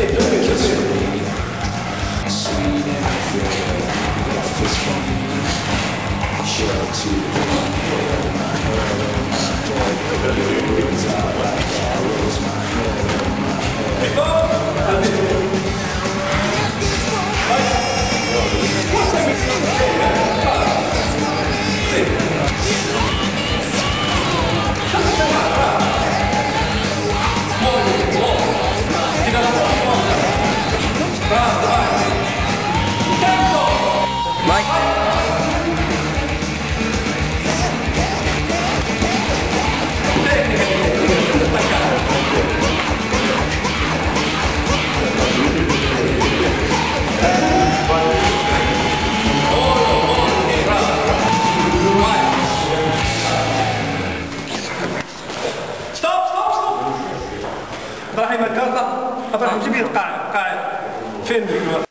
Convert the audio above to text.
it, Sweet and fair, left is Shout to the one, my the like ابراهيم الله ابراهيم جميل قاعد قاعد فين